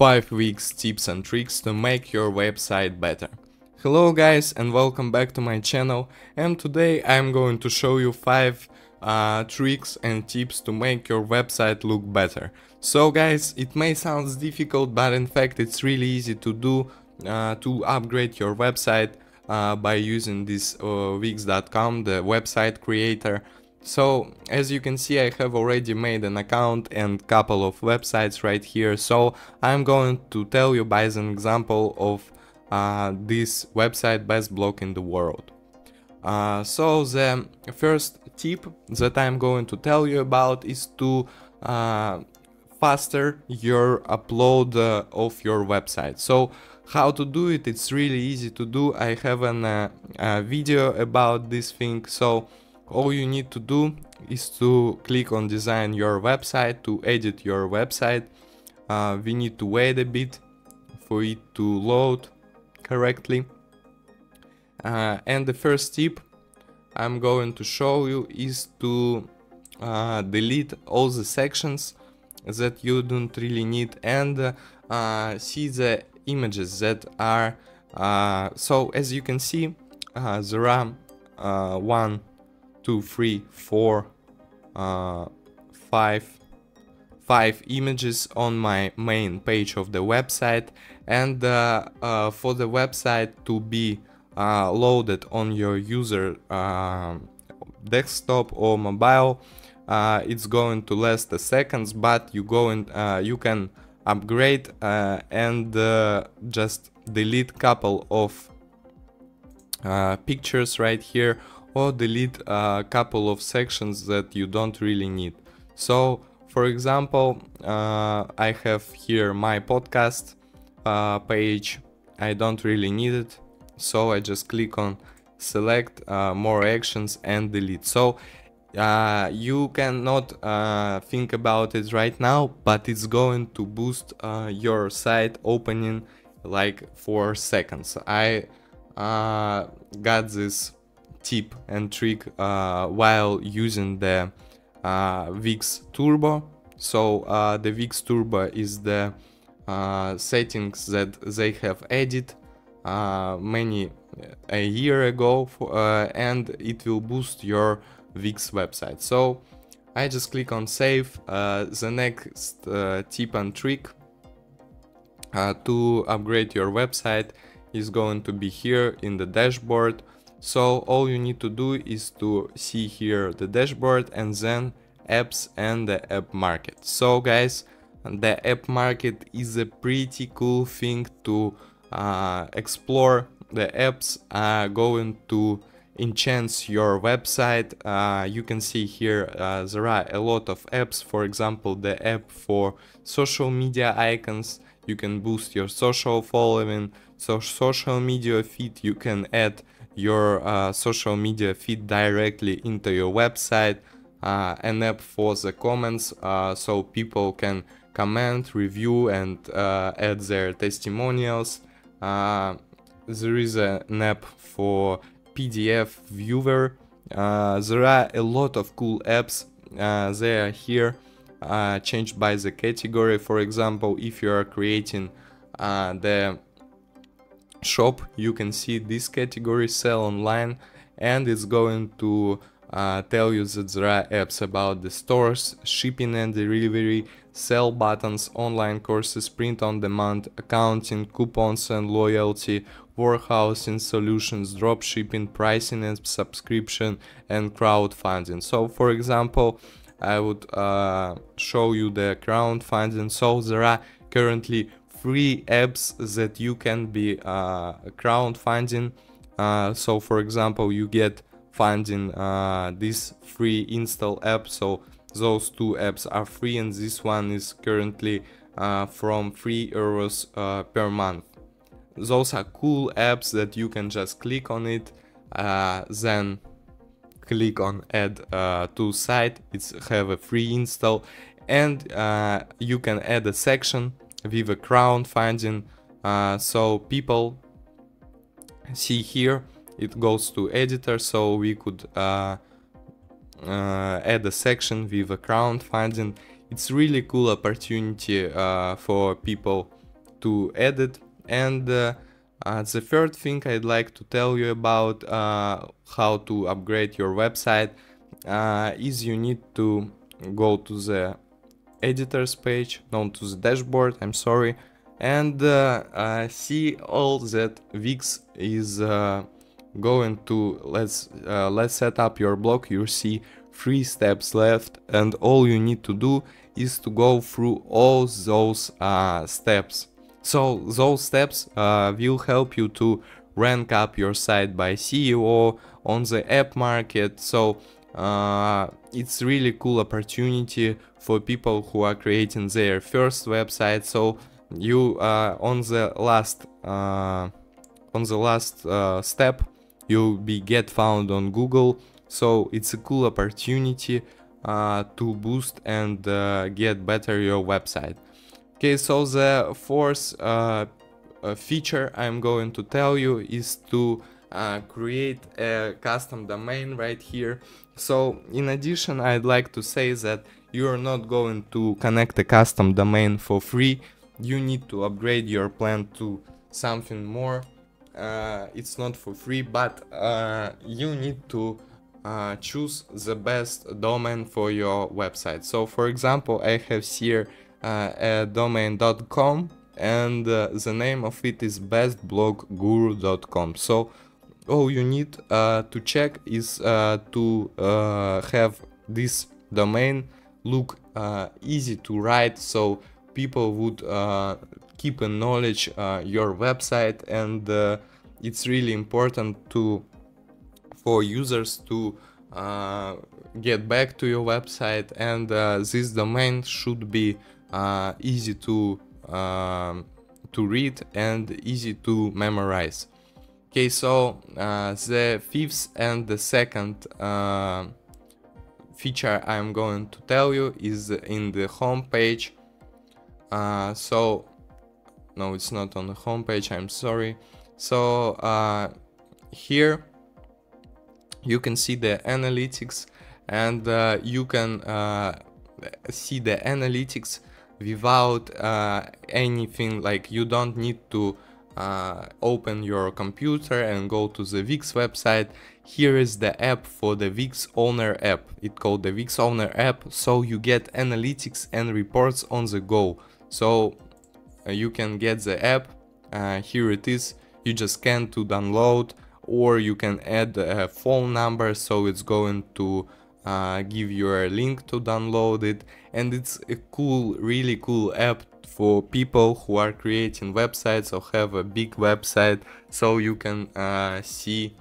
5 Wix tips and tricks to make your website better. Hello guys and welcome back to my channel and today I'm going to show you 5 uh, tricks and tips to make your website look better. So guys, it may sound difficult but in fact it's really easy to do uh, to upgrade your website uh, by using this uh, Wix.com, the website creator. So as you can see I have already made an account and couple of websites right here so I'm going to tell you by an example of uh, this website best blog in the world. Uh, so the first tip that I'm going to tell you about is to uh, faster your upload uh, of your website. So how to do it, it's really easy to do. I have uh, a video about this thing so all you need to do is to click on design your website to edit your website. Uh, we need to wait a bit for it to load correctly. Uh, and the first tip I'm going to show you is to uh, delete all the sections that you don't really need and uh, see the images that are uh, so as you can see uh, there are one two, three, four, uh, five, five images on my main page of the website. And uh, uh, for the website to be uh, loaded on your user um, desktop or mobile uh, it's going to last a seconds but you go and uh, you can upgrade and just delete couple of pictures right here or delete a couple of sections that you don't really need. So for example, uh, I have here my podcast uh, page. I don't really need it. So I just click on select uh, more actions and delete. So uh, you cannot uh, think about it right now, but it's going to boost uh, your site opening like 4 seconds. I got this tip and trick uh, while using the uh, Wix Turbo. So uh, the Wix Turbo is the uh, settings that they have added uh, many a year ago for, uh, and it will boost your Wix website. So I just click on save. the next tip and trick to upgrade your website is going to be here in the dashboard so all you need to do is to see here the dashboard and then apps and the app market. So guys, the app market is a pretty cool thing to uh, explore. The apps are going to enhance your website. Uh, you can see here uh, there are a lot of apps. For example, the app for social media icons. You can boost your social following. So social media feed you can add your uh, social media feed directly into your website, uh, an app for the comments uh, so people can comment, review and uh, add their testimonials. Uh, there is an app for PDF viewer. Uh, there are a lot of cool apps. they are here changed by the category. For example, if you are creating the shop you can see this category sell online and it's going to uh, tell you that there are apps about the stores, shipping and delivery, sell buttons, online courses, print on demand, accounting, coupons and loyalty, warehousing solutions, dropshipping, pricing and subscription, and crowdfunding. So, for example, I would uh, show you the crowdfunding. So, there are currently free apps that you can be uh, crowdfunding. Uh, so for example, you get funding uh, this free install app. So those two apps are free and this one is currently uh, from 3 euros uh, per month. Those are cool apps that you can just click on it, uh, then click on add to site. It's have a free install and you can add a section with a crowdfunding. Uh, so people see here it goes to editor so we could uh, uh, add a section with a crowdfunding. it's really cool opportunity uh, for people to edit and uh, uh, the third thing I'd like to tell you about uh, how to upgrade your website uh, is you need to go to the editors page, no to the dashboard, I'm sorry, and uh, uh, see all that Wix is uh, going to. Let's let's set up your blog. You see three steps left, and all you need to do is to go through all those uh, steps. So those steps uh, will help you to rank up your site by SEO on the app market. So uh, it's really cool opportunity for people who are creating their first website. So you uh, on the last uh, on the last uh, step you'll be get found on google. So it's a cool opportunity uh, to boost and uh, get better your website. Okay so the fourth feature i'm going to tell you is to uh, create a custom domain right here. So in addition, I'd like to say that you're not going to connect a custom domain for free. You need to upgrade your plan to something more. Uh, it's not for free, but uh, you need to uh, choose the best domain for your website. So for example, I have here uh, a domain.com and uh, the name of it is bestblogguru.com. So all you need uh, to check is uh, to uh, have this domain look uh, easy to write. So people would uh, keep in knowledge uh, your website and it's really important to for users to get back to your website and this domain should be easy to um, to read and easy to memorize Okay, so uh, the fifth and the second uh, feature I'm going to tell you is in the home page. Uh, so, no, it's not on the home page, I'm sorry. So, uh, here you can see the analytics and uh, you can uh, see the analytics without anything like you don't need to uh, open your computer and go to the Wix website. Here is the app for the Wix Owner app. It's called the Wix Owner app, so you get analytics and reports on the go. So uh, you can get the app. Uh, here it is. You just scan to download, or you can add a phone number, so it's going to uh, give you a link to download it. And it's a cool, really cool app for people who are creating websites or have a big website so you can uh, see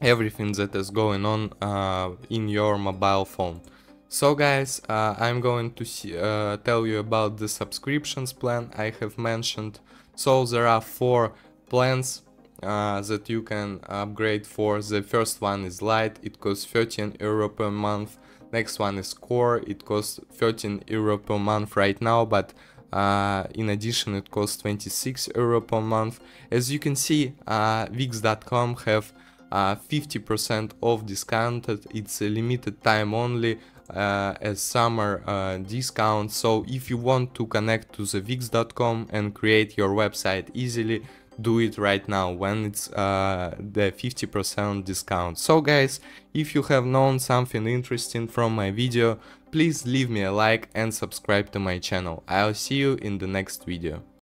everything that is going on uh, in your mobile phone. So guys, uh, I'm going to see, uh, tell you about the subscriptions plan I have mentioned. So there are four plans uh, that you can upgrade for. The first one is light, it costs 13 euro per month. Next one is core, it costs 13 euro per month right now, but uh, in addition it costs 26 euro per month. As you can see, uh, Wix.com have 50% uh, off discounted, it's a limited time only uh, as summer uh, discount. So if you want to connect to the Wix.com and create your website easily, do it right now when it's uh, the 50% discount. So guys, if you have known something interesting from my video, please leave me a like and subscribe to my channel. I'll see you in the next video.